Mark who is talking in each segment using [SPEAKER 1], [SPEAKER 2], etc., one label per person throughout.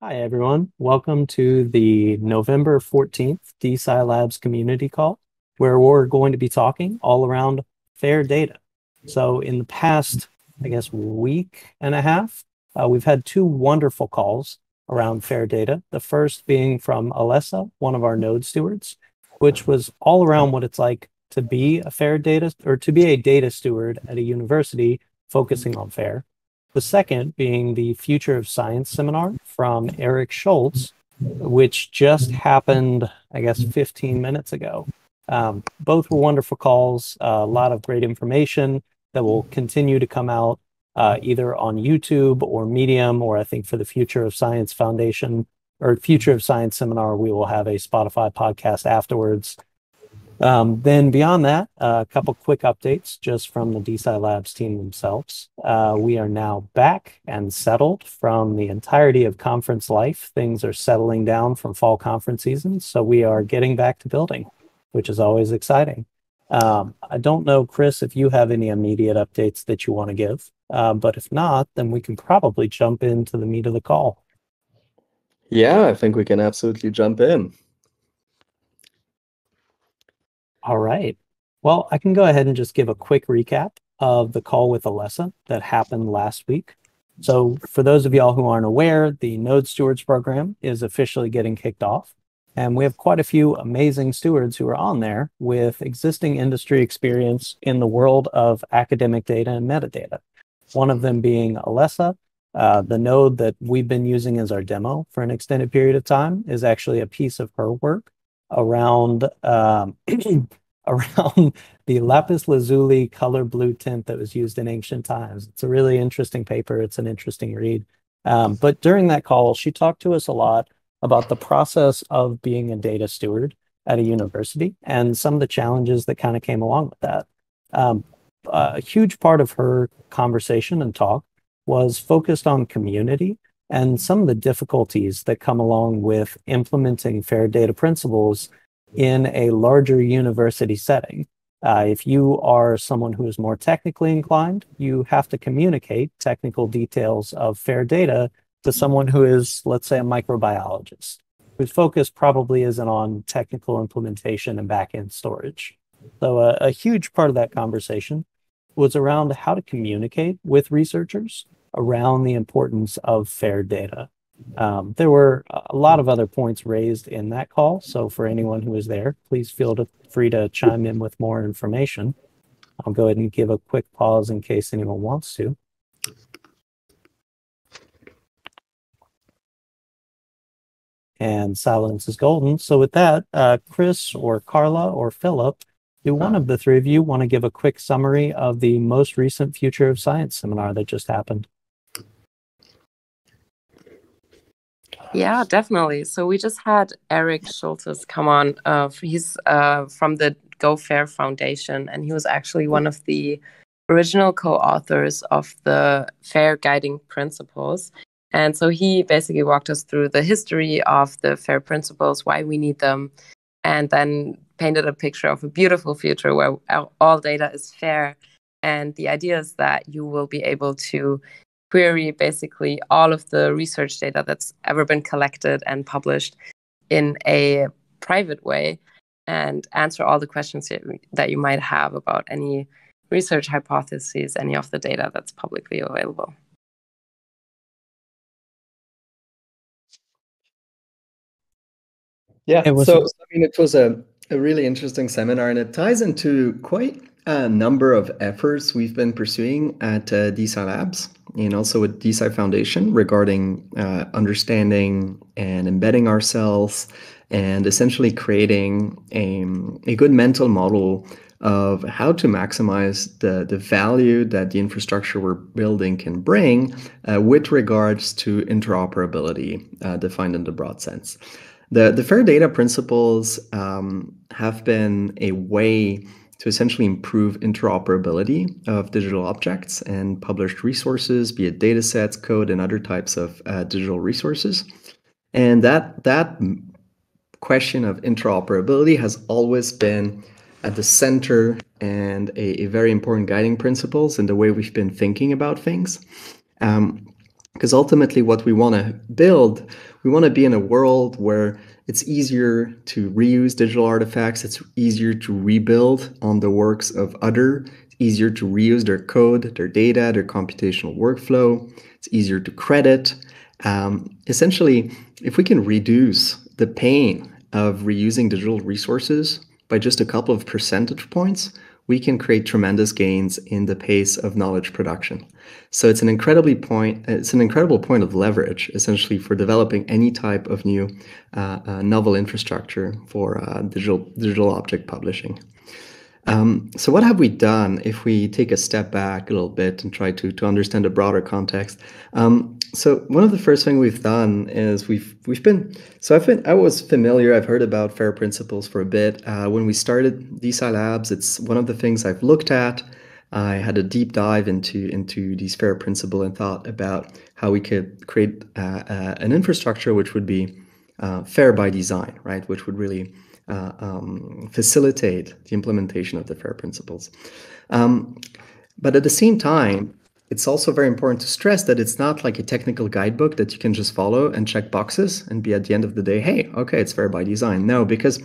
[SPEAKER 1] Hi, everyone. Welcome to the November 14th DeSci Labs community call, where we're going to be talking all around fair data. So, in the past, I guess, week and a half, uh, we've had two wonderful calls around fair data. The first being from Alessa, one of our node stewards, which was all around what it's like to be a fair data or to be a data steward at a university focusing on fair. The second being the Future of Science seminar from Erik Schultes, which just happened, I guess, 15 minutes ago. Um, both were wonderful calls, a lot of great information that will continue to come out uh, either on YouTube or Medium, or I think for the Future of Science Foundation or Future of Science seminar, we will have a Spotify podcast afterwards um, then beyond that, uh, a couple quick updates just from the DeSci Labs team themselves. Uh, we are now back and settled from the entirety of conference life. Things are settling down from fall conference season, so we are getting back to building, which is always exciting. Um, I don't know, Chris, if you have any immediate updates that you want to give, uh, but if not, then we can probably jump into the meat of the call.
[SPEAKER 2] Yeah, I think we can absolutely jump in.
[SPEAKER 1] All right. Well, I can go ahead and just give a quick recap of the call with Alessa that happened last week. So, for those of y'all who aren't aware, the Node Stewards program is officially getting kicked off. And we have quite a few amazing stewards who are on there with existing industry experience in the world of academic data and metadata. One of them being Alessa. Uh, the node that we've been using as our demo for an extended period of time is actually a piece of her work around um, around the lapis lazuli color blue tint that was used in ancient times. It's a really interesting paper. It's an interesting read. Um, but during that call, she talked to us a lot about the process of being a data steward at a university and some of the challenges that kind of came along with that. Um, a huge part of her conversation and talk was focused on community and some of the difficulties that come along with implementing fair data principles in a larger university setting. Uh, if you are someone who is more technically inclined, you have to communicate technical details of fair data to someone who is, let's say, a microbiologist, whose focus probably isn't on technical implementation and backend storage. So, uh, a huge part of that conversation was around how to communicate with researchers around the importance of fair data. Um, there were a lot of other points raised in that call. So for anyone who was there, please feel to, free to chime in with more information. I'll go ahead and give a quick pause in case anyone wants to. And silence is golden. So with that, uh, Chris or Carla or Philip, do one of the three of you want to give a quick summary of the most recent Future of Science seminar that just happened?
[SPEAKER 3] Yeah, definitely. So we just had Erik Schultes come on. Uh, he's uh, from the Go Fair Foundation, and he was actually one of the original co-authors of the Fair Guiding Principles. And so he basically walked us through the history of the FAIR principles, why we need them, and then painted a picture of a beautiful future where all data is fair. And the idea is that you will be able to query basically all of the research data that's ever been collected and published in a private way and answer all the questions that you might have about any research hypotheses, any of the data that's publicly available.
[SPEAKER 2] Yeah, so I mean, it was a, a really interesting seminar, and it ties into quite a number of efforts we've been pursuing at uh, DeSci Labs and also with DeSci Foundation regarding uh, understanding and embedding ourselves and essentially creating a, a good mental model of how to maximize the, the value that the infrastructure we're building can bring uh, with regards to interoperability uh, defined in the broad sense. The, the fair data principles um, have been a way to essentially improve interoperability of digital objects and published resources, be it data sets, code, and other types of uh, digital resources. And that, that question of interoperability has always been at the center and a, a very important guiding principles in the way we've been thinking about things. Um, Because ultimately, what we want to build, we want to be in a world where it's easier to reuse digital artifacts, it's easier to rebuild on the works of other, it's easier to reuse their code, their data, their computational workflow, it's easier to credit. Um, essentially, if we can reduce the pain of reusing digital resources by just a couple of percentage points, we can create tremendous gains in the pace of knowledge production. So it's an incredibly point. It's an incredible point of leverage, essentially, for developing any type of new uh, uh, novel infrastructure for uh, digital digital object publishing. Um, so what have we done if we take a step back a little bit and try to to understand a broader context? Um, so one of the first things we've done is we've we've been so I've been I was familiar I've heard about FAIR principles for a bit uh, when we started DeSci Labs. It's one of the things I've looked at. I had a deep dive into into these FAIR principle and thought about how we could create uh, uh, an infrastructure which would be uh, fair by design, right? Which would really uh, um, facilitate the implementation of the FAIR principles. Um, but at the same time, it's also very important to stress that it's not like a technical guidebook that you can just follow and check boxes and be at the end of the day, hey, okay, it's fair by design. No, because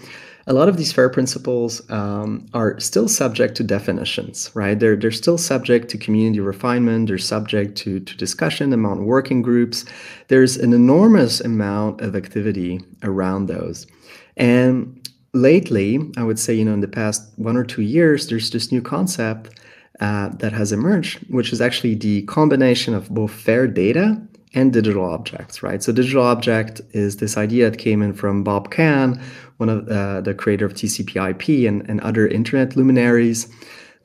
[SPEAKER 2] a lot of these FAIR principles um, are still subject to definitions, right? They're, they're still subject to community refinement, they're subject to, to discussion among working groups. There's an enormous amount of activity around those. And lately, I would say, you know, in the past one or two years, there's this new concept uh, that has emerged, which is actually the combination of both fair data and digital objects, right? So digital object is this idea that came in from Bob Kahn, one of uh, the creator of TCP/IP and, and other internet luminaries.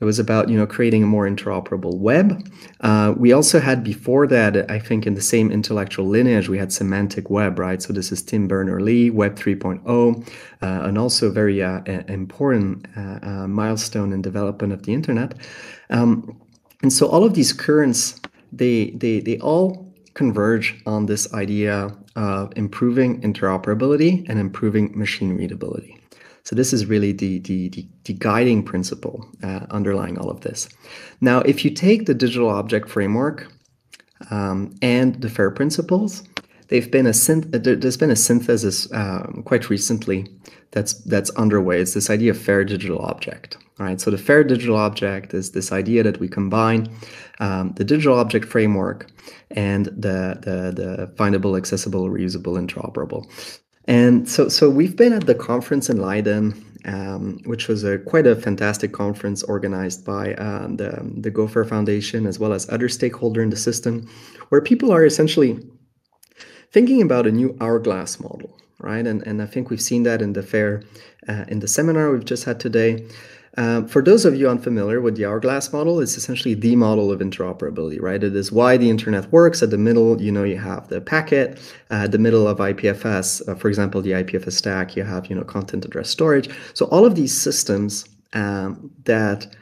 [SPEAKER 2] It was about you know creating a more interoperable web. Uh, we also had before that, I think, in the same intellectual lineage, we had semantic web, right? So this is Tim Berners-Lee, Web 3.0, uh, and also very uh, important uh, uh, milestone in development of the internet. Um, and so all of these currents, they they they all converge on this idea of improving interoperability and improving machine readability. So this is really the, the, the, the guiding principle uh, underlying all of this. Now, if you take the digital object framework um, and the FAIR principles, they've been a there's been a synthesis um, quite recently that's that's underway. It's this idea of fair digital object. Right. So the fair digital object is this idea that we combine um, the digital object framework and the, the the findable, accessible, reusable, interoperable. And so, so we've been at the conference in Leiden, um, which was a quite a fantastic conference organized by uh, the the Go-FAIR Foundation as well as other stakeholder in the system, where people are essentially thinking about a new hourglass model, right? And and I think we've seen that in the fair, uh, in the seminar we've just had today. Um, for those of you unfamiliar with the hourglass model, it's essentially the model of interoperability, right? It is why the internet works. At the middle, you know, you have the packet. Uh, at the middle of IPFS, uh, for example, the IPFS stack, you have, you know, content address storage. So all of these systems um, that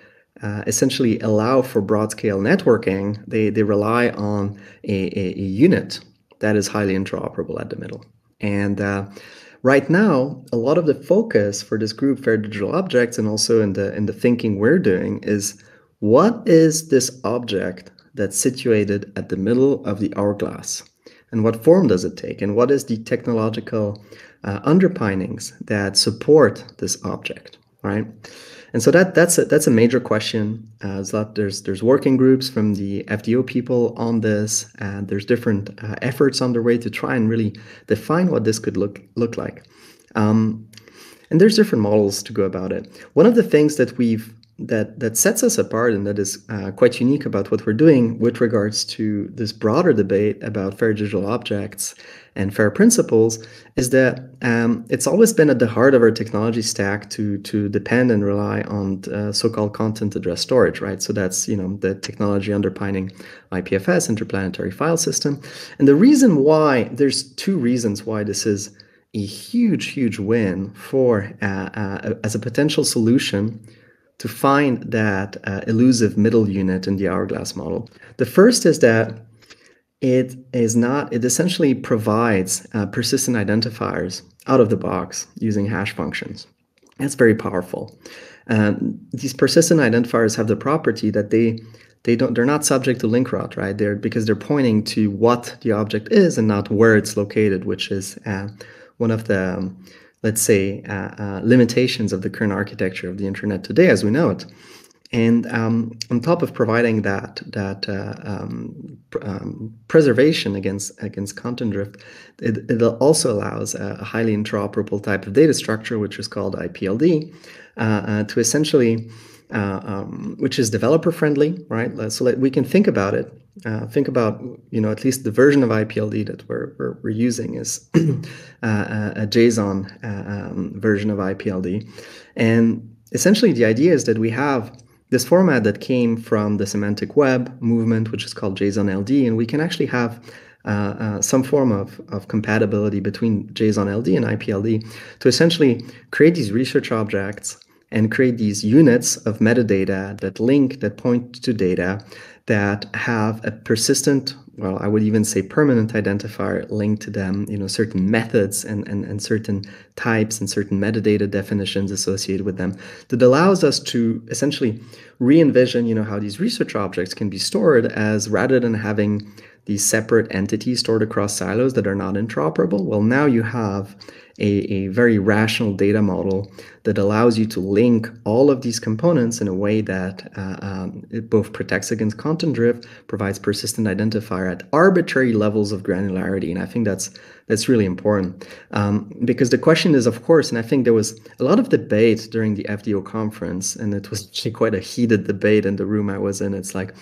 [SPEAKER 2] uh, essentially allow for broad scale networking, they, they rely on a, a, a unit that is highly interoperable at the middle. And uh, right now, a lot of the focus for this group, Fair Digital Objects, and also in the in the thinking we're doing is what is this object that's situated at the middle of the hourglass? And what form does it take? And what is the technological uh, underpinnings that support this object, right? And so that that's a, that's a major question. Uh, there's there's working groups from the FDO people on this, and there's different uh, efforts underway to try and really define what this could look look like. Um, and there's different models to go about it. One of the things that we've that that sets us apart and that is uh, quite unique about what we're doing with regards to this broader debate about fair digital objects and fair principles is that um, it's always been at the heart of our technology stack to to depend and rely on uh, so-called content address storage right? So that's you know the technology underpinning ipfs interplanetary file system. And the reason why there's two reasons why this is a huge huge win for uh, uh as a potential solution to find that uh, elusive middle unit in the hourglass model. The first is that it is not, it essentially provides uh, persistent identifiers out of the box using hash functions. That's very powerful. Um, these persistent identifiers have the property that they they don't they're not subject to link rot, right? They're because they're pointing to what the object is and not where it's located, which is uh, one of the um, let's say uh, uh, limitations of the current architecture of the internet today as we know it. And um, on top of providing that that uh, um, um, preservation against against content drift, it, it also allows a highly interoperable type of data structure, which is called IPLD, uh, uh, to essentially, uh, um, which is developer friendly, right? So that we can think about it. Uh, think about you know at least the version of IPLD that we're we're, we're using is uh, a JSON um, version of IPLD, and essentially the idea is that we have this format that came from the semantic web movement, which is called JSON LD, and we can actually have uh, uh, some form of, of compatibility between JSON LD and IPLD to essentially create these research objects and create these units of metadata that link, that point to data that have a persistent well, I would even say permanent identifier linked to them, you know, certain methods and, and, and certain types and certain metadata definitions associated with them that allows us to essentially re-envision, you know, how these research objects can be stored as rather than having these separate entities stored across silos that are not interoperable, well, now you have a, a very rational data model that allows you to link all of these components in a way that uh, um, it both protects against content drift, provides persistent identifier at arbitrary levels of granularity, and I think that's that's really important um, because the question is, of course, and I think there was a lot of debate during the FDO conference, and it was actually quite a heated debate in the room I was in. It's like,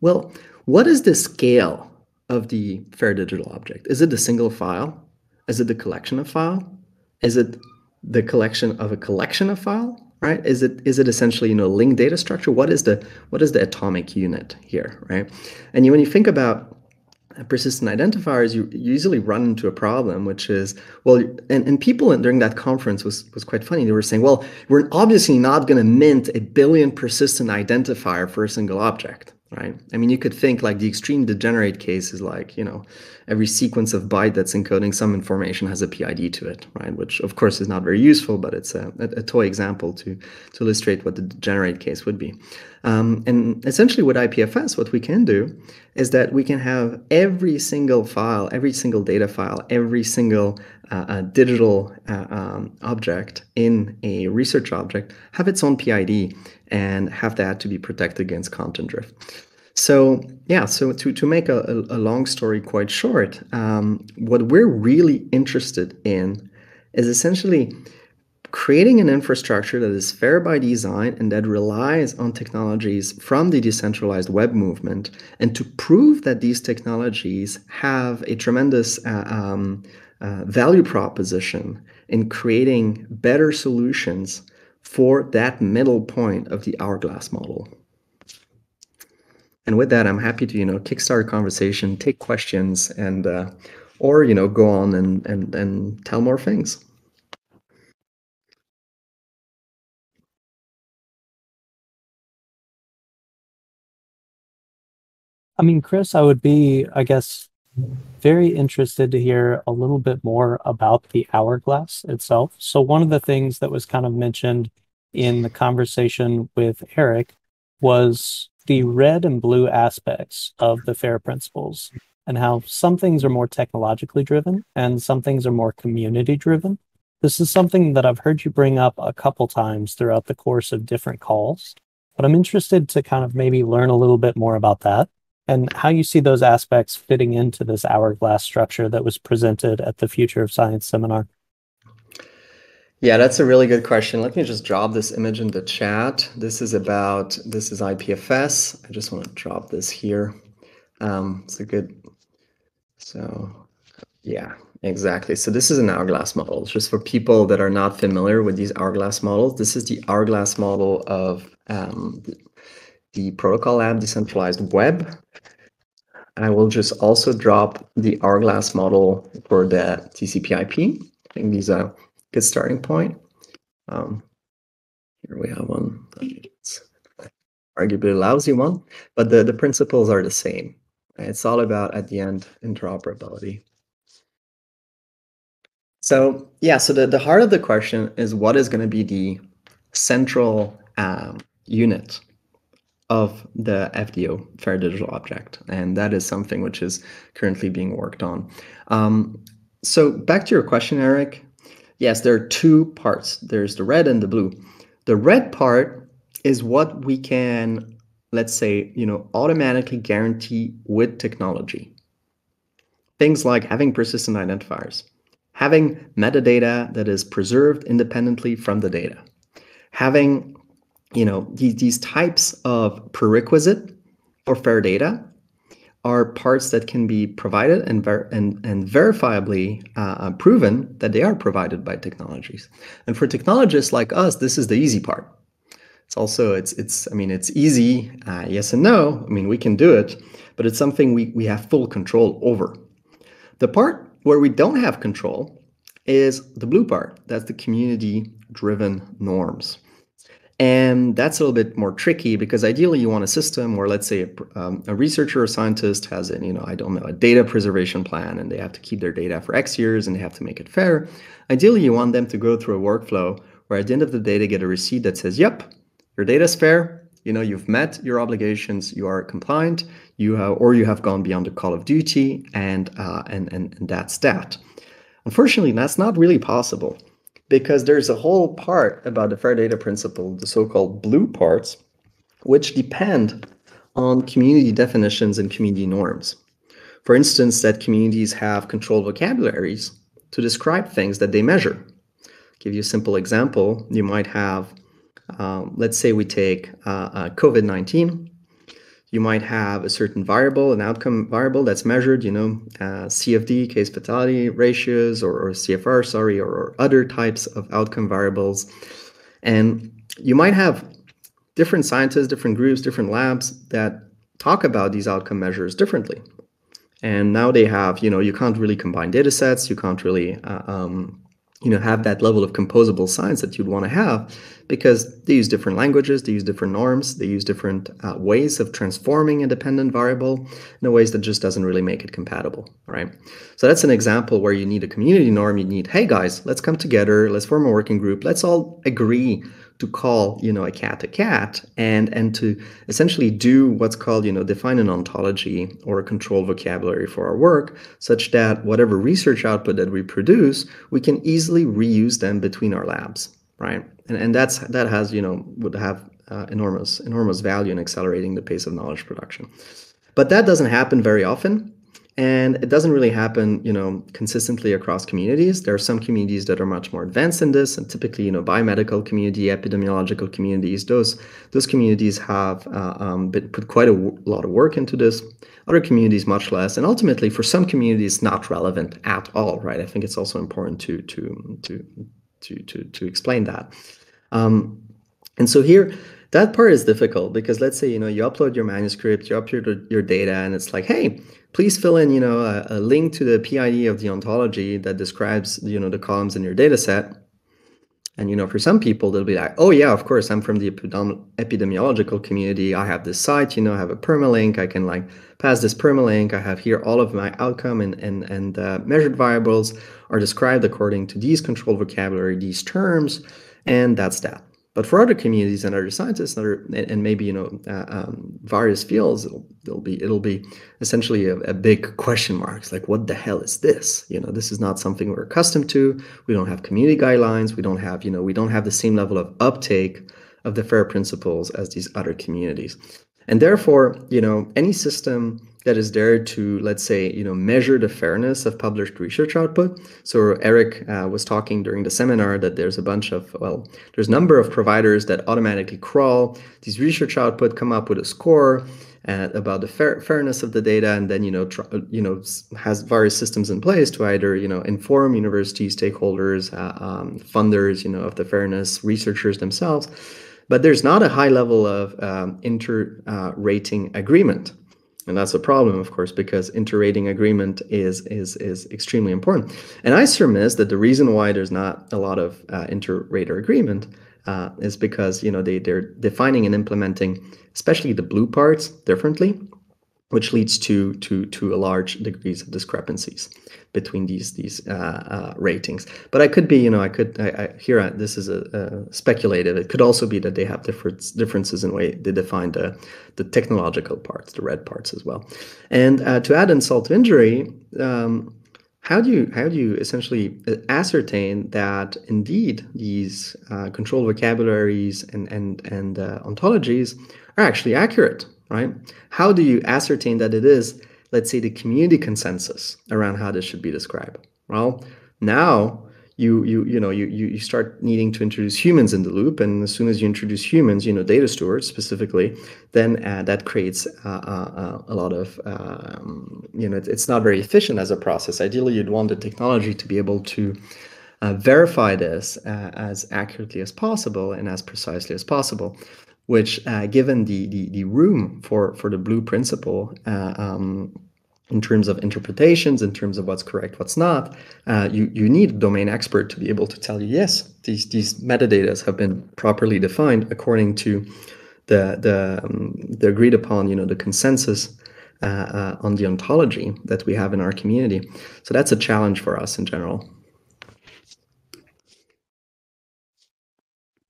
[SPEAKER 2] well, what is the scale of the fair digital object? Is it a single file? Is it the collection of file? Is it the collection of a collection of file? Right? Is it is it essentially you know linked data structure? What is the what is the atomic unit here? Right? And you, when you think about persistent identifiers, you, you usually run into a problem, which is well, and, and people in, during that conference was was quite funny. They were saying, well, we're obviously not going to mint a billion persistent identifier for a single object, right? I mean, you could think like the extreme degenerate case is like, you know, every sequence of byte that's encoding some information has a PID to it, right? Which of course is not very useful, but it's a, a, toy example to, to illustrate what the degenerate case would be. Um, and essentially with IPFS, what we can do is that we can have every single file, every single data file, every single uh, uh, digital uh, um, object in a research object have its own PID and have that to be protected against content drift. So yeah, so to, to make a, a long story quite short, um, what we're really interested in is essentially creating an infrastructure that is fair by design and that relies on technologies from the decentralized web movement and to prove that these technologies have a tremendous uh, um, uh, value proposition in creating better solutions for that middle point of the hourglass model. And with that, I'm happy to, you know, kickstart a conversation, take questions, and uh, or you know, go on and and and tell more things.
[SPEAKER 1] I mean, Chris, I would be, I guess, very interested to hear a little bit more about the hourglass itself. So, one of the things that was kind of mentioned in the conversation with Erik was the red and blue aspects of the FAIR principles and how some things are more technologically driven and some things are more community driven. This is something that I've heard you bring up a couple times throughout the course of different calls, but I'm interested to kind of maybe learn a little bit more about that and how you see those aspects fitting into this hourglass structure that was presented at the Future of Science seminar.
[SPEAKER 2] Yeah, that's a really good question. Let me just drop this image in the chat. This is about, this is IPFS. I just want to drop this here. Um, it's a good, so yeah, exactly. So this is an hourglass model. Just for people that are not familiar with these hourglass models, this is the hourglass model of um, the Protocol Lab decentralized web. I will just also drop the hourglass model for the TCP IP. I think these are good starting point. Um, here we have one. It's arguably a lousy one, but the, the principles are the same. It's all about, at the end, interoperability. So yeah, so the, the heart of the question is what is going to be the central um, unit of the FDO, Fair Digital Object. And that is something which is currently being worked on. Um, so back to your question, Eric. Yes, there are two parts. There's the red and the blue. The red part is what we can, let's say, you know, automatically guarantee with technology. Things like having persistent identifiers, having metadata that is preserved independently from the data, having you know, these, these types of prerequisite for fair data are parts that can be provided and ver- and, and verifiably uh, uh, proven that they are provided by technologies. And for technologists like us, this is the easy part. It's also it's it's I mean it's easy, uh, yes and no. I mean we can do it, but it's something we we have full control over. The part where we don't have control is the blue part. That's the community driven norms. And that's a little bit more tricky because ideally you want a system where, let's say, a, um, a researcher or scientist has a, you know, I don't know, a data preservation plan and they have to keep their data for X years and they have to make it fair. Ideally, you want them to go through a workflow where at the end of the day, they get a receipt that says, yep, your data is fair. You know, you've met your obligations, you are compliant, you have, or you have gone beyond the call of duty, and, uh, and, and, and that's that. Unfortunately, that's not really possible because there's a whole part about the fair data principle, the so-called blue parts, which depend on community definitions and community norms. For instance, that communities have controlled vocabularies to describe things that they measure. I'll give you a simple example. You might have, um, let's say we take uh, uh, COVID-19 you might have a certain variable, an outcome variable that's measured, you know, uh, CFD, case fatality ratios, or, or CFR, sorry, or, or, other types of outcome variables. And you might have different scientists, different groups, different labs that talk about these outcome measures differently. And now they have, you know, you can't really combine data sets, you can't really uh, um, you know have that level of composable science that you'd want to have because they use different languages they use different norms they use different uh, ways of transforming a dependent variable in ways that just doesn't really make it compatible right? So that's an example where you need a community norm you need hey guys let's come together let's form a working group let's all agree to call you know a cat a cat and and to essentially do what's called you know define an ontology or a control vocabulary for our work such that whatever research output that we produce we can easily reuse them between our labs right? And and that's that has you know would have uh, enormous enormous value in accelerating the pace of knowledge production. But that doesn't happen very often and it doesn't really happen you know consistently across communities. There are some communities that are much more advanced in this and typically you know biomedical community epidemiological communities those those communities have uh, um, been, put quite a w- lot of work into this. Other communities much less. And ultimately for some communities not relevant at all right? I think it's also important to to to to to, to explain that. Um, and so here that part is difficult because let's say you know you upload your manuscript you upload your data and it's like hey please fill in, you know, a, a, link to the PID of the ontology that describes, you know, the columns in your data set. And, you know, for some people, they'll be like, oh, yeah, of course, I'm from the epidemi- epidemiological community. I have this site, you know, I have a permalink. I can like pass this permalink. I have here all of my outcome and, and, and uh, measured variables are described according to these control vocabulary, these terms, and that's that. But for other communities and other scientists and, other, and maybe you know uh, um, various fields, it'll, it'll, be it'll be essentially a, a, big question mark. It's like, what the hell is this? You know, this is not something we're accustomed to. We don't have community guidelines. We don't have you know we don't have the same level of uptake of the FAIR principles as these other communities. And therefore, you know, any system that is there to, let's say, you know, measure the fairness of published research output. So Erik uh, was talking during the seminar that there's a bunch of, well, there's a number of providers that automatically crawl these research output, come up with a score uh, about the fair, fairness of the data, and then you know, tr- you know, has various systems in place to either you know inform university stakeholders, uh, um, funders, you know, of the fairness, researchers themselves but there's not a high level of um, inter-rating uh, agreement. And that's a problem, of course, because inter-rating agreement is is is extremely important. And I surmise that the reason why there's not a lot of uh, inter-rater agreement uh, is because you know they they're defining and implementing, especially the blue parts, differently. which leads to to to a large degrees of discrepancies between these these uh, uh, ratings. But I could be, you know, I could I, I here I, this is a, a, speculative. It could also be that they have different differences in way they define the the technological parts, the red parts as well. And uh, to add insult to injury, um, how do you how do you essentially uh, ascertain that indeed these uh, controlled vocabularies and and and uh, ontologies are actually accurate? right? How do you ascertain that it is, let's say, the community consensus around how this should be described? Well, now you you you know you you start needing to introduce humans in the loop, and as soon as you introduce humans, you know, data stewards specifically, then uh, that creates uh, uh, uh a lot of um, you know it's not very efficient as a process. Ideally, you'd want the technology to be able to uh, verify this uh, as accurately as possible and as precisely as possible which uh, given the, the, the room for for the blue principle uh, um, in terms of interpretations, in terms of what's correct, what's not, uh, you you need a domain expert to be able to tell you yes, these these metadata have been properly defined according to the the um, the agreed upon you know the consensus. Uh, uh, on the ontology that we have in our community. So that's a challenge for us in general.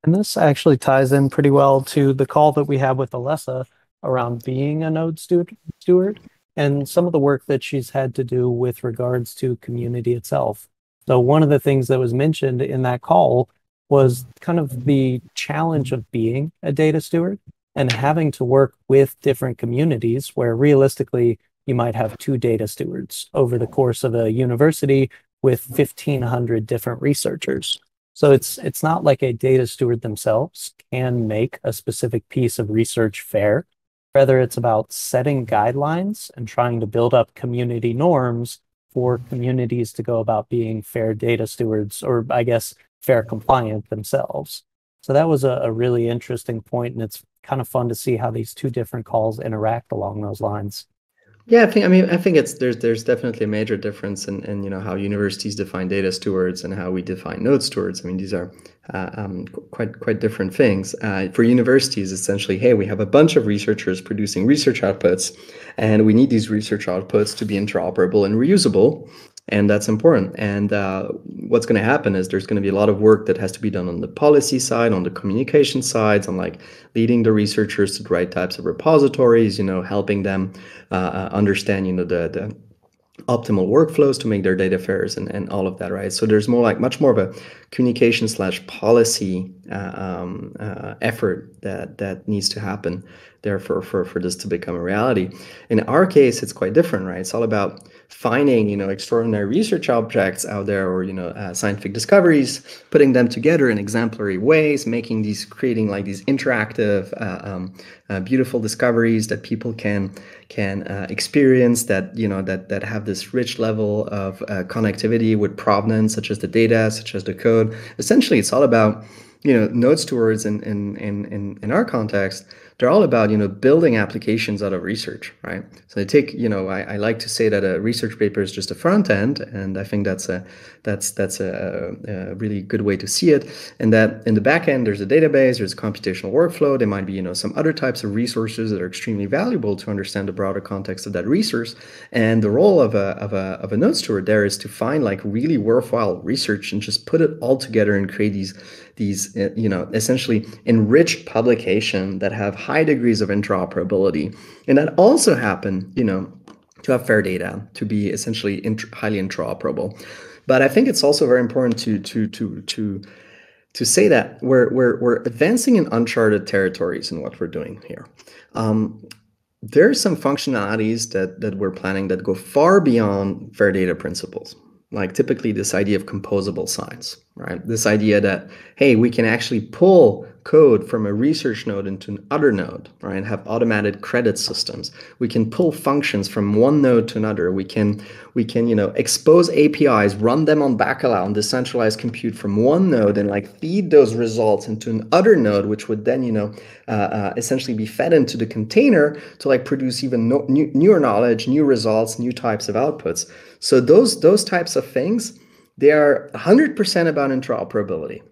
[SPEAKER 1] And this actually ties in pretty well to the call that we have with Alessa around being a node steward and some of the work that she's had to do with regards to community itself. So one of the things that was mentioned in that call was kind of the challenge of being a data steward and having to work with different communities where realistically you might have two data stewards over the course of a university with 1500 different researchers. So it's it's not like a data steward themselves can make a specific piece of research fair. Rather, it's about setting guidelines and trying to build up community norms for communities to go about being fair data stewards, or I guess fair compliant themselves. So that was a, a really interesting point, and it's kind of fun to see how these two different calls interact along those lines.
[SPEAKER 2] Yeah, I think I mean I think it's there's there's definitely a major difference in, in you know how universities define data stewards and how we define node stewards. I mean these are uh, um, quite quite different things. Uh, for universities, essentially, hey, we have a bunch of researchers producing research outputs, and we need these research outputs to be interoperable and reusable and that's important. And uh, what's going to happen is there's going to be a lot of work that has to be done on the policy side, on the communication sides, on like leading the researchers to the right types of repositories, you know, helping them uh, uh understand, you know, the the optimal workflows to make their data fairs and, and all of that, right? So there's more like much more of a communication slash policy uh, um, uh, effort that that needs to happen there for, for, for this to become a reality. In our case, it's quite different, right? It's all about finding, you know, extraordinary research objects out there or, you know, uh, scientific discoveries, putting them together in exemplary ways, making these, creating like these interactive, uh, um, uh, beautiful discoveries that people can can uh, experience that, you know, that, that have this rich level of uh, connectivity with provenance, such as the data, such as the code. Essentially, it's all about, you know, node stewards in, in, in, in our context they're all about you know building applications out of research right? So they take you know I, I, like to say that a research paper is just a front end and i think that's a that's that's a, a, really good way to see it. And that in the back end there's a database there's a computational workflow. There might be you know some other types of resources that are extremely valuable to understand the broader context of that resource. And the role of a of a, of a node steward there is to find like really worthwhile research and just put it all together and create these these uh, you know essentially enriched publication that have high degrees of interoperability. And that also happen you know to have fair data to be essentially int- highly interoperable. But i think it's also very important to to to to to say that we're we're, we're advancing in uncharted territories in what we're doing here. Um, there are some functionalities that that we're planning that go far beyond fair data principles like typically this idea of composable science, right? This idea that, hey, we can actually pull code from a research node into another node, right? And have automated credit systems. We can pull functions from one node to another. We can, we can, you know, expose APIs, run them on Bacalhau on decentralized compute from one node and like feed those results into another node, which would then, you know, uh, uh, essentially be fed into the container to like produce even no, new, newer knowledge, new results, new types of outputs. So those those types of things, they are 100% about interoperability.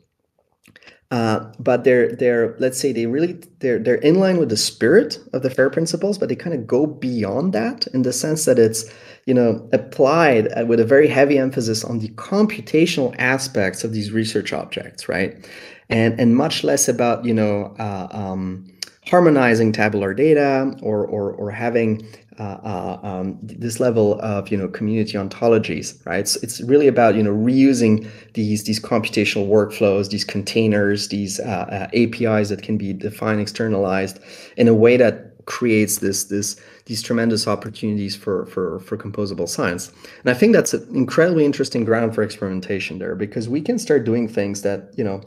[SPEAKER 2] Uh, but they're they're let's say they really they're they're in line with the spirit of the fair principles, but they kind of go beyond that in the sense that it's you know applied uh, with a very heavy emphasis on the computational aspects of these research objects, right? And and much less about you know uh, um, harmonizing tabular data or or or having uh, uh, um, this level of you know community ontologies, right? So it's really about you know reusing these these computational workflows, these containers, these uh, uh APIs that can be defined, externalized in a way that creates this this these tremendous opportunities for for for composable science. And I think that's an incredibly interesting ground for experimentation there because we can start doing things that you know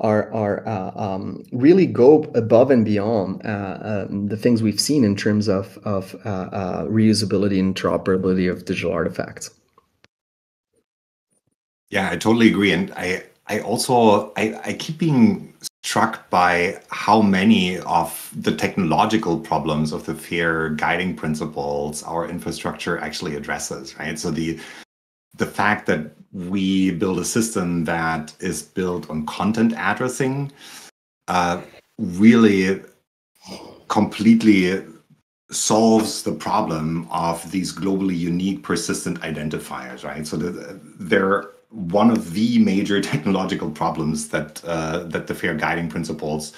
[SPEAKER 2] are are uh, um, really go above and beyond uh, uh, the things we've seen in terms of of uh, uh, reusability and interoperability of digital artifacts.
[SPEAKER 4] Yeah, I totally agree, and I I also I, I keep being struck by how many of the technological problems of the fair guiding principles our infrastructure actually addresses. Right, so the the fact that we build a system that is built on content addressing uh, really completely solves the problem of these globally unique persistent identifiers, right? So they're one of the major technological problems that uh, that the fair guiding principles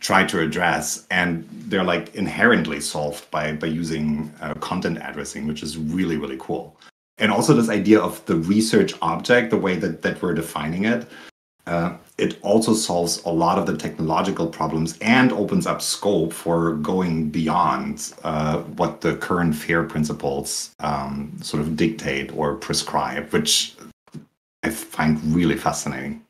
[SPEAKER 4] try to address, and they're like inherently solved by by using uh, content addressing, which is really really cool and also this idea of the research object, the way that, that we're defining it, uh, it also solves a lot of the technological problems and opens up scope for going beyond uh, what the current fair principles um, sort of dictate or prescribe, which I find really fascinating.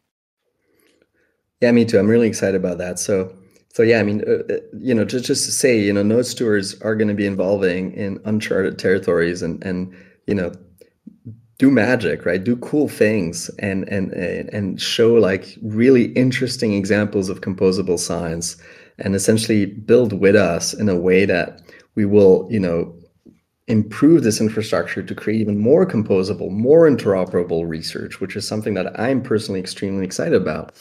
[SPEAKER 2] Yeah, me too. I'm really excited about that. So, so yeah, I mean, uh, uh you know, just just to say, you know, node stewards are going to be involving in uncharted territories, and and you know, do magic right? Do cool things and and and show like really interesting examples of composable science and essentially build with us in a way that we will you know improve this infrastructure to create even more composable more interoperable research which is something that i'm personally extremely excited about.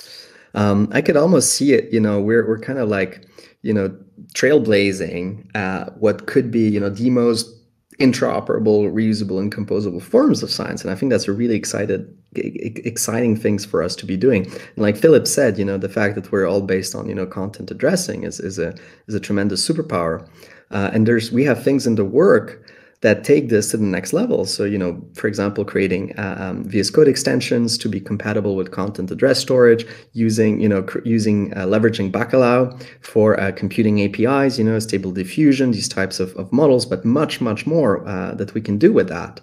[SPEAKER 2] Um, i could almost see it you know we're, we're kind of like you know trailblazing uh, what could be you know the most interoperable, reusable, and composable forms of science. And I think that's a really excited, exciting things for us to be doing. And like Philip said, you know, the fact that we're all based on you know content addressing is is a is a tremendous superpower. Uh, and there's we have things in the work that take this to the next level. So, you know, for example, creating uh, um, VS Code extensions to be compatible with content address storage, using, you know, using uh, leveraging Bacalhau for uh, computing APIs, you know, stable diffusion, these types of, of models, but much, much more uh, that we can do with that.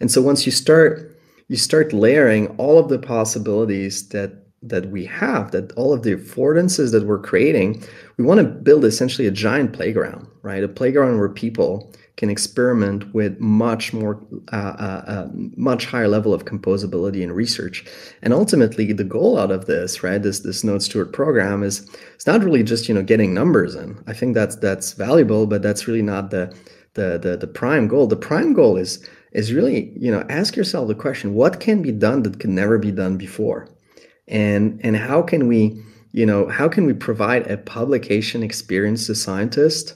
[SPEAKER 2] And so once you start, you start layering all of the possibilities that that we have, that all of the affordances that we're creating, we want to build essentially a giant playground, right? A playground where people can experiment with much more uh, uh, uh, much higher level of composability and research. And ultimately the goal out of this right this this node steward program is it's not really just you know getting numbers in. I think that's that's valuable but that's really not the the the, the prime goal. The prime goal is is really you know ask yourself the question what can be done that could never be done before? And and how can we you know how can we provide a publication experience to scientists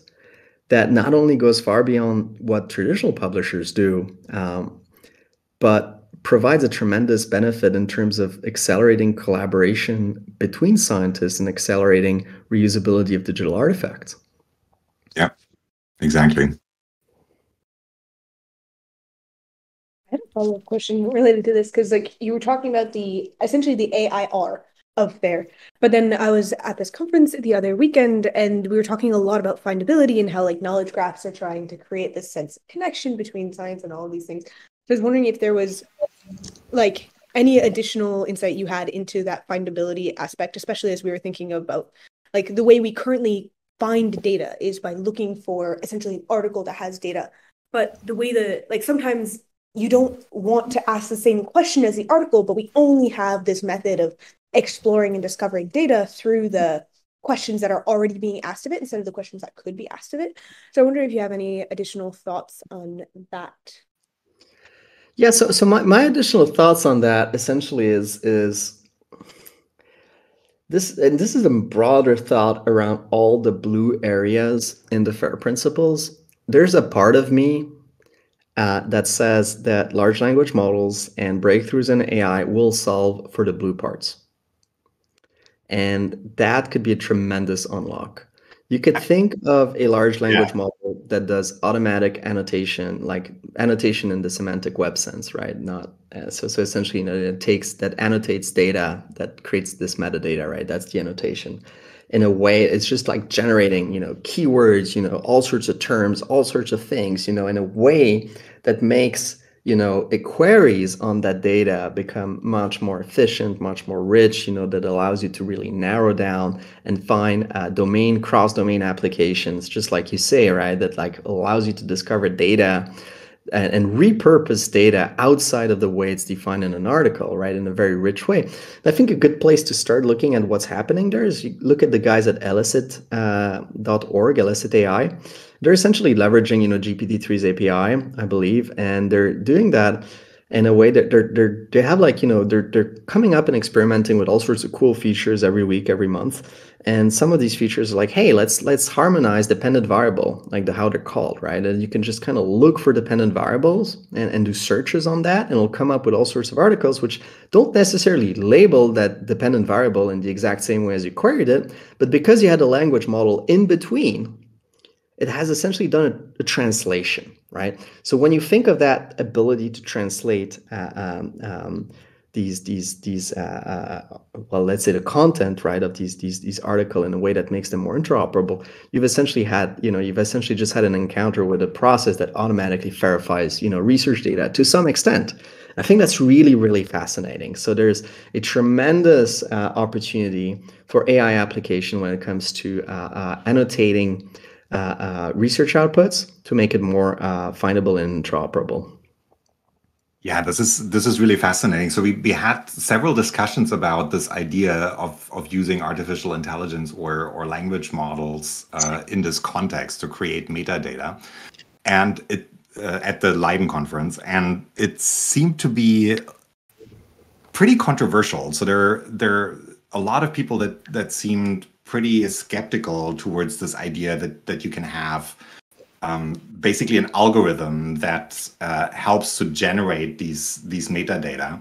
[SPEAKER 2] that not only goes far beyond what traditional publishers do, um, but provides a tremendous benefit in terms of accelerating collaboration between scientists and accelerating reusability of digital artifacts.
[SPEAKER 4] Yeah, exactly. I
[SPEAKER 5] had a follow up question related to this because, like, you were talking about the essentially the AIR of fair. But then I was at this conference the other weekend and we were talking a lot about findability and how like knowledge graphs are trying to create this sense of connection between science and all of these things. So I was wondering if there was like any additional insight you had into that findability aspect, especially as we were thinking about like the way we currently find data is by looking for essentially an article that has data. But the way that like sometimes you don't want to ask the same question as the article, but we only have this method of exploring and discovering data through the questions that are already being asked of it instead of the questions that could be asked of it. So I wonder if you have any additional thoughts on that.
[SPEAKER 2] Yeah, so so my, my additional thoughts on that essentially is is this and this is a broader thought around all the blue areas in the FAIR principles. There's a part of me uh, that says that large language models and breakthroughs in AI will solve for the blue parts. And that could be a tremendous unlock. You could think of a large language yeah. model that does automatic annotation, like annotation in the semantic web sense, right? Not uh, so. So essentially, you know, it takes that annotates data that creates this metadata, right? That's the annotation. In a way, it's just like generating, you know, keywords, you know, all sorts of terms, all sorts of things, you know, in a way that makes you know queries on that data become much more efficient much more rich you know that allows you to really narrow down and find uh, domain cross domain applications just like you say right? That like allows you to discover data and, and, repurpose data outside of the way it's defined in an article right in a very rich way. I think a good place to start looking at what's happening there is you look at the guys at elicit.org uh, elicit ai they're essentially leveraging, you know, GPT-3's API, I believe, and they're doing that in a way that they're they're they have like you know they're they're coming up and experimenting with all sorts of cool features every week every month. And some of these features are like hey let's let's harmonize dependent variable like the how they're called right? And you can just kind of look for dependent variables and, and do searches on that and it'll come up with all sorts of articles which don't necessarily label that dependent variable in the exact same way as you queried it but because you had a language model in between it has essentially done a, a, translation, right? So when you think of that ability to translate uh, um, um, these these these uh, uh, well, let's say the content, right, of these these these article in a way that makes them more interoperable, you've essentially had you know you've essentially just had an encounter with a process that automatically FAIRifies you know research data to some extent. I think that's really, really fascinating. So there's a tremendous uh, opportunity for AI application when it comes to uh, uh, annotating research outputs to make it more uh, findable and interoperable.
[SPEAKER 4] Yeah, this is this is really fascinating. So we, we had several discussions about this idea of, of using artificial intelligence or or language models uh, in this context to create metadata, and it uh, at the Leiden conference, and it seemed to be pretty controversial. So there there a lot of people that that seemed pretty skeptical towards this idea that that you can have um, basically an algorithm that uh, helps to generate these these metadata,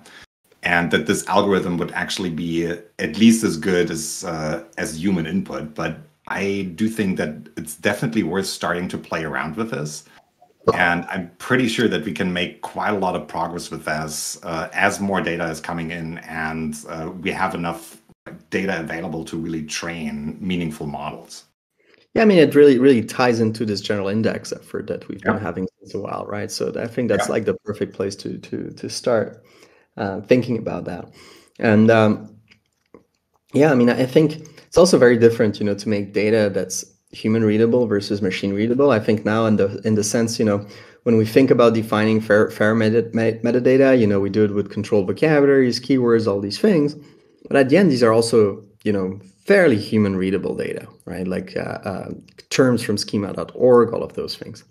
[SPEAKER 4] and that this algorithm would actually be at least as good as uh, as human input. But I do think that it's definitely worth starting to play around with this. And I'm pretty sure that we can make quite a lot of progress with this uh, as more data is coming in and uh, we have enough data available to really train meaningful models.
[SPEAKER 2] Yeah, I mean, it really, really ties into this general index effort that we've yeah. been having since a while, right? So I think that's yeah. like the perfect place to to to start uh, thinking about that. And um, yeah, I mean, I think it's also very different, you know, to make data that's human readable versus machine readable. I think now, in the in the sense, you know, when we think about defining fair fair meta, metadata, you know, we do it with controlled vocabularies, keywords, all these things. But at the end, these are also, you know, fairly human readable data, right? Like uh, uh, terms from schema.org, all of those things.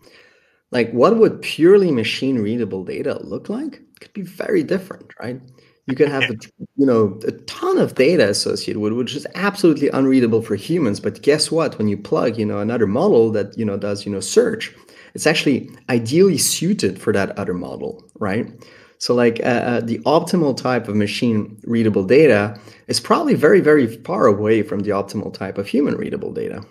[SPEAKER 2] Like what would purely machine readable data look like? It could be very different, right? You could have, a, you know, a ton of data associated with, which is absolutely unreadable for humans. But guess what? When you plug, you know, another model that you know does, you know, search, it's actually ideally suited for that other model, right? So like uh, uh, the optimal type of machine readable data is probably very, very far away from the optimal type of human readable data.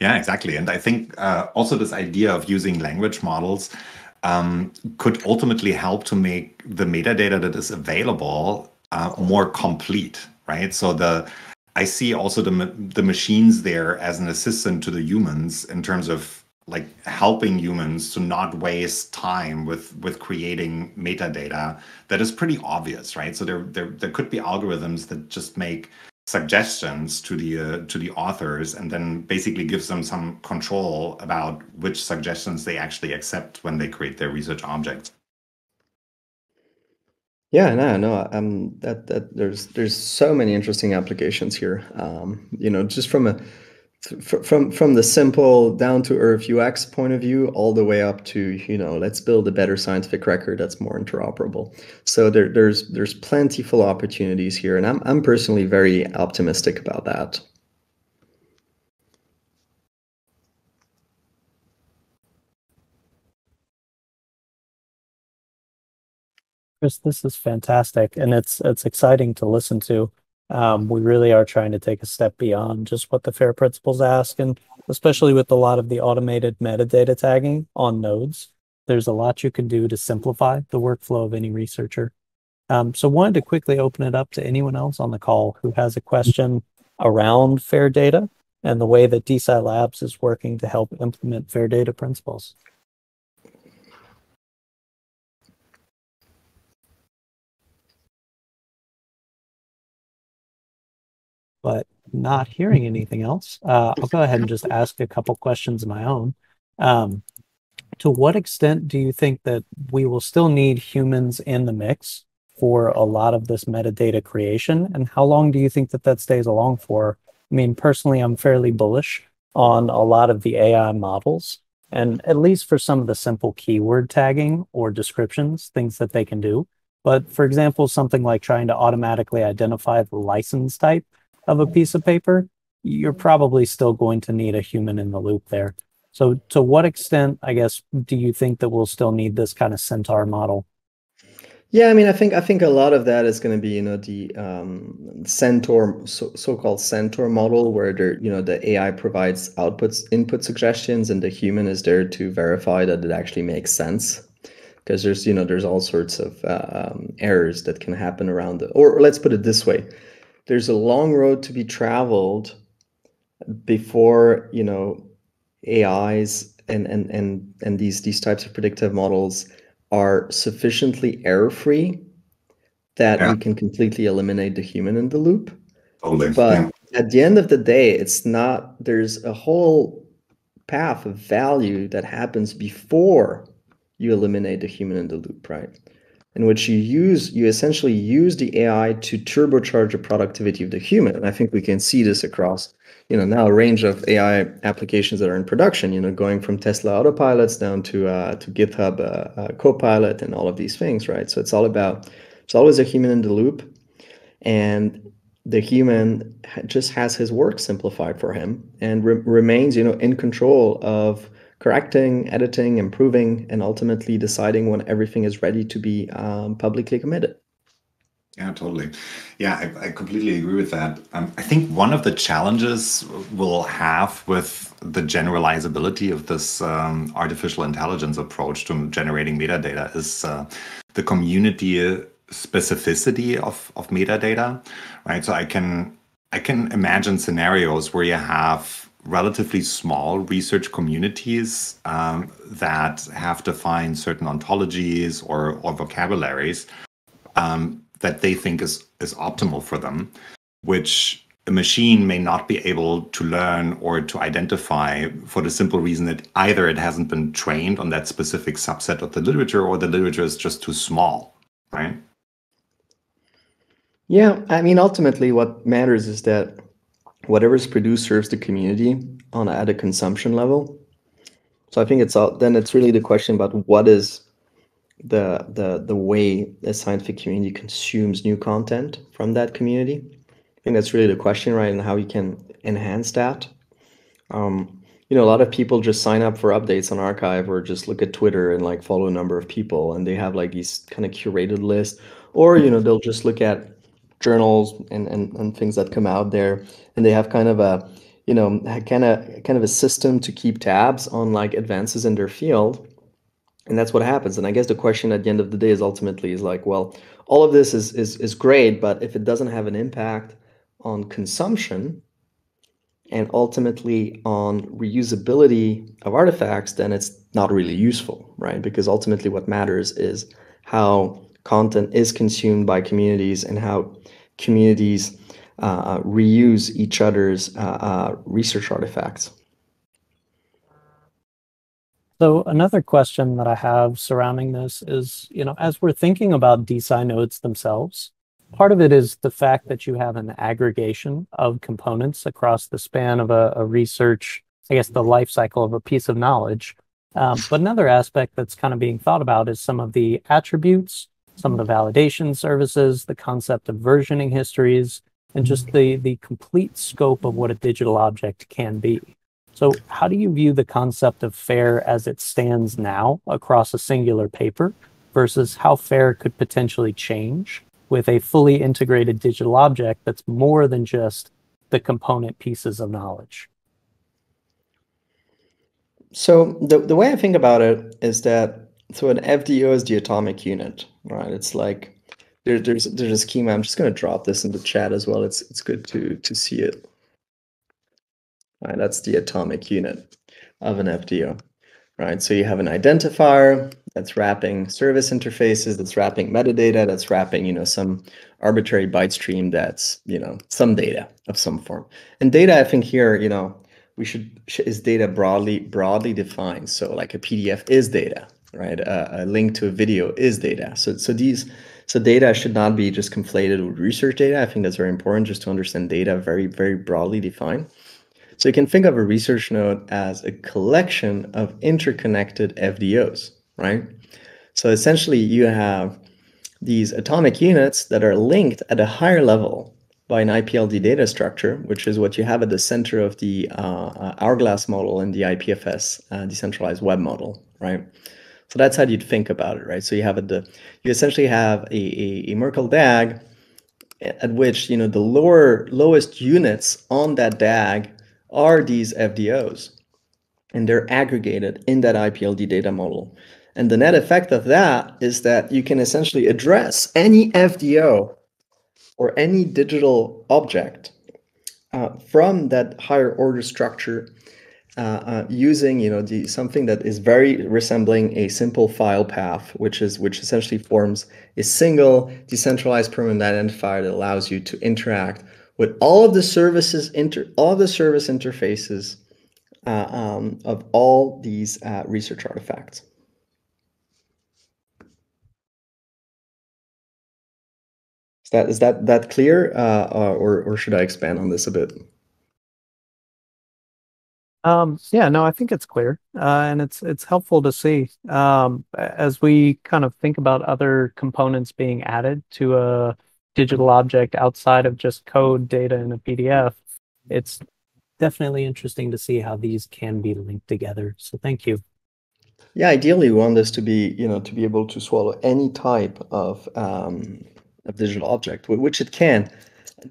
[SPEAKER 4] Yeah, exactly. And I think uh, also this idea of using language models um, could ultimately help to make the metadata that is available uh, more complete, right? So the I see also the the machines there as an assistant to the humans in terms of like helping humans to not waste time with with creating metadata that is pretty obvious right? So there there, there could be algorithms that just make suggestions to the uh, to the authors and then basically gives them some control about which suggestions they actually accept when they create their research objects.
[SPEAKER 2] Yeah no no um that that there's there's so many interesting applications here. Um you know just from a from from the simple down to earth UX point of view all the way up to you know let's build a better scientific record that's more interoperable so there, there's there's plentiful opportunities here and I'm, I'm personally very optimistic about that
[SPEAKER 1] Chris, this is fantastic, and it's it's exciting to listen to. Um, we really are trying to take a step beyond just what the FAIR principles ask, and especially with a lot of the automated metadata tagging on nodes, there's a lot you can do to simplify the workflow of any researcher. Um, so wanted to quickly open it up to anyone else on the call who has a question around FAIR data and the way that DeSci Labs is working to help implement FAIR data principles. But not hearing anything else, uh, I'll go ahead and just ask a couple questions of my own. Um, to what extent do you think that we will still need humans in the mix for a lot of this metadata creation? And how long do you think that that stays along for? I mean, personally, I'm fairly bullish on a lot of the AI models, and at least for some of the simple keyword tagging or descriptions, things that they can do. But for example, something like trying to automatically identify the license type of a piece of paper, you're probably still going to need a human in the loop there. So, to what extent, I guess, do you think that we'll still need this kind of centaur model?
[SPEAKER 2] Yeah, I mean, I think I think a lot of that is going to be, you know, the um, centaur so, so-called centaur model, where there, you know, the AI provides outputs, input suggestions, and the human is there to verify that it actually makes sense. Because there's, you know, there's all sorts of uh, um, errors that can happen around it. Or, or let's put it this way: there's a long road to be traveled before you know AIs and and and and these these types of predictive models are sufficiently error free that yeah. we can completely eliminate the human in the loop.
[SPEAKER 4] Totally.
[SPEAKER 2] But yeah. at the end of the day, it's not. There's a whole path of value that happens before you eliminate the human in the loop, right? In which you use you essentially use the AI to turbocharge the productivity of the human. And I think we can see this across, you know, now a range of AI applications that are in production. You know, going from Tesla autopilots down to uh, to GitHub uh, uh, Copilot and all of these things, right? So it's all about it's always a human in the loop, and the human just has his work simplified for him and re- remains, you know, in control of correcting, editing, improving, and ultimately deciding when everything is ready to be um, publicly committed.
[SPEAKER 4] Yeah, totally. Yeah, I, I completely agree with that. Um, I think one of the challenges we'll have with the generalizability of this um, artificial intelligence approach to generating metadata is uh, the community specificity of, of metadata, right? So I can I can imagine scenarios where you have relatively small research communities um, that have defined certain ontologies or, or vocabularies um, that they think is, is optimal for them, which a machine may not be able to learn or to identify for the simple reason that either it hasn't been trained on that specific subset of the literature or the literature is just too small, right?
[SPEAKER 2] Yeah, I mean, ultimately, what matters is that whatever is produced serves the community on at a consumption level. So I think it's all, then it's really the question about what is the the the way the scientific community consumes new content from that community. I think that's really the question, right? And how you can enhance that. Um, you know, a lot of people just sign up for updates on arXiv or just look at Twitter and like follow a number of people and they have like these kind of curated lists. Or, you know, they'll just look at journals and, and, and things that come out there. And they have kind of a you know kind of kind of a system to keep tabs on like advances in their field. And that's what happens. And i guess the question at the end of the day is ultimately is like well all of this is is, is great but if it doesn't have an impact on consumption and ultimately on reusability of artifacts then it's not really useful right? Because ultimately what matters is how content is consumed by communities and how communities uh, reuse each other's uh, uh, research artifacts.
[SPEAKER 1] So another question that I have surrounding this is, you know, as we're thinking about DeSci nodes themselves, part of it is the fact that you have an aggregation of components across the span of a, a research, I guess, the life cycle of a piece of knowledge. Um, but another aspect that's kind of being thought about is some of the attributes, some of the validation services, the concept of versioning histories, and mm-hmm. just the, the complete scope of what a digital object can be. So, how do you view the concept of FAIR as it stands now across a singular paper versus how FAIR could potentially change with a fully integrated digital object that's more than just the component pieces of knowledge?
[SPEAKER 2] So the, the way I think about it is that so an FDO is the atomic unit, right? It's like there, there's there's a schema. I'm just going to drop this in the chat as well. It's it's good to to see it. Right, that's the atomic unit of an FDO, right? So you have an identifier that's wrapping service interfaces, that's wrapping metadata, that's wrapping you know some arbitrary byte stream that's you know some data of some form. And data, I think here you know we should is data broadly broadly defined. So like a PDF is data, right? a link to a video is data. So so these so data should not be just conflated with research data. I think that's very important just to understand data very very broadly defined. So you can think of a research node as a collection of interconnected FDOs, right? So essentially you have these atomic units that are linked at a higher level by an IPLD data structure, which is what you have at the center of the uh, uh hourglass model and the IPFS uh, decentralized web model, right? So that's how you'd think about it, right? So you have the you essentially have a, a, a Merkle DAG at which you know the lower lowest units on that DAG are these FDOs, and they're aggregated in that IPLD data model. And the net effect of that is that you can essentially address any FDO or any digital object uh, from that higher order structure uh, uh, using you know the something that is very resembling a simple file path which is which essentially forms a single decentralized permanent identifier that allows you to interact with all of the services inter all the service interfaces uh, um, of all these uh, research artifacts Is that is that that clear, uh, uh, or or should I expand on this a bit?
[SPEAKER 1] Um, yeah, no, I think it's clear, uh, and it's it's helpful to see um, as we kind of think about other components being added to a digital object outside of just code data and a PDF. It's definitely interesting to see how these can be linked together. So thank you.
[SPEAKER 2] Yeah, ideally, we want this to be you know to be able to swallow any type of um, of digital object, which it can.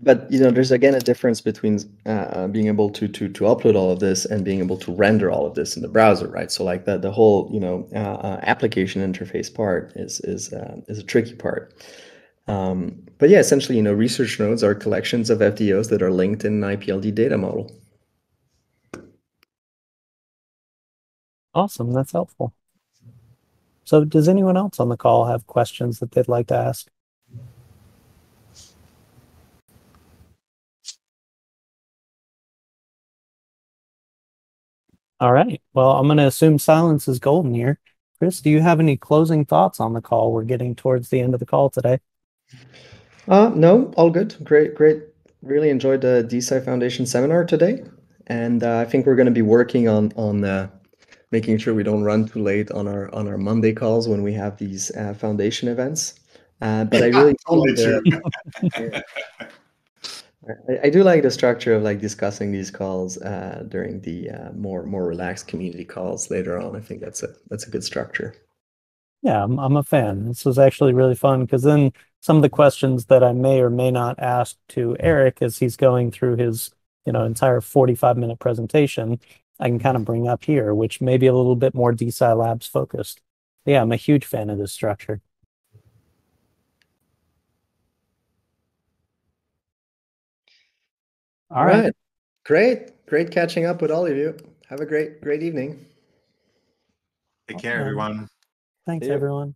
[SPEAKER 2] But you know, there's again a difference between uh, being able to to to upload all of this and being able to render all of this in the browser, right? So like the the whole you know uh, uh, application interface part is is uh, is a tricky part. Um, but yeah, essentially, you know, research nodes are collections of FDOs that are linked in an IPLD data model.
[SPEAKER 1] Awesome, that's helpful. So, does anyone else on the call have questions that they'd like to ask? All right. Well, I'm going to assume silence is golden here. Chris, do you have any closing thoughts on the call? We're getting towards the end of the call today.
[SPEAKER 2] Uh, no, all good. Great, great. Really enjoyed the DeSci Foundation seminar today, and uh, I think we're going to be working on on uh, making sure we don't run too late on our on our Monday calls when we have these uh, foundation events. Uh, but I really the, I, do like the structure of like discussing these calls uh, during the uh, more more relaxed community calls later on. I think that's a that's a good structure.
[SPEAKER 1] Yeah, I'm, I'm a fan. This was actually really fun because then some of the questions that I may or may not ask to Erik as he's going through his you know entire 45 minute presentation, I can kind of bring up here, which may be a little bit more DeSci Labs focused. Yeah, I'm a huge fan of this structure.
[SPEAKER 2] All right. right. Great. Great catching up with all of you. Have a great, great evening.
[SPEAKER 4] Take care, everyone.
[SPEAKER 1] Thanks, everyone.